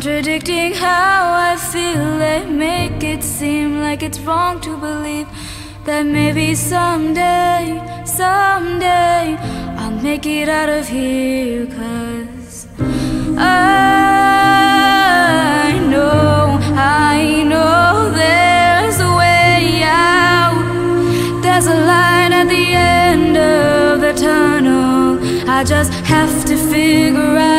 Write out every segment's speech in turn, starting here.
Contradicting how I feel, they make it seem like it's wrong to believe that maybe someday, someday, I'll make it out of here. Cause I know, I know there's a way out. There's a light at the end of the tunnel. I just have to figure out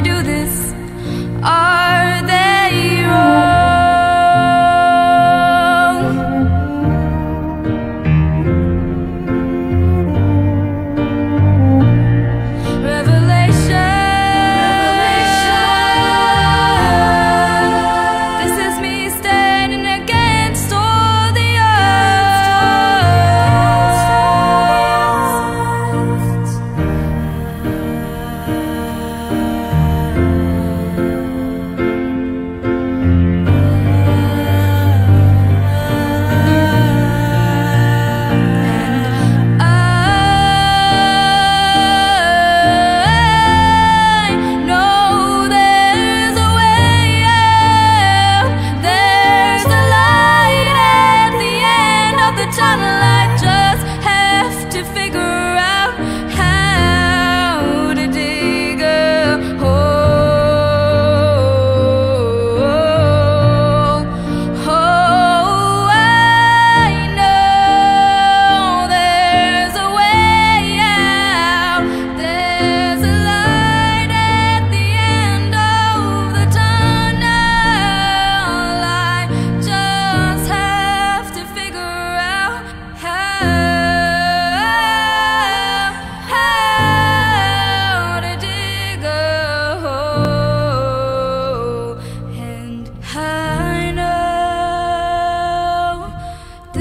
do this?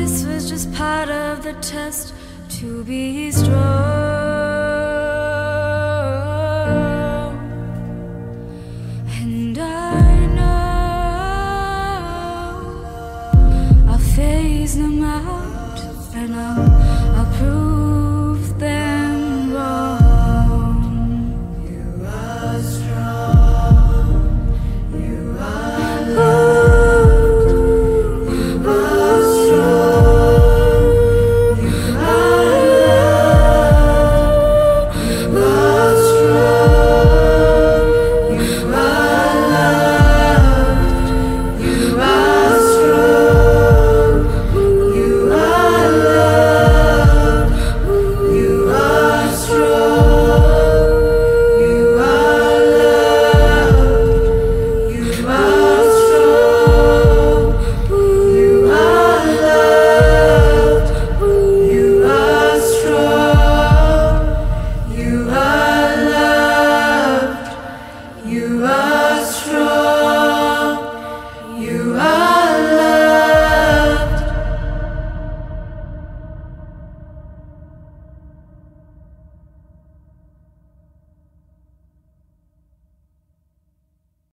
This was just part of the test to be strong. And I know I'll phase them out and I'll,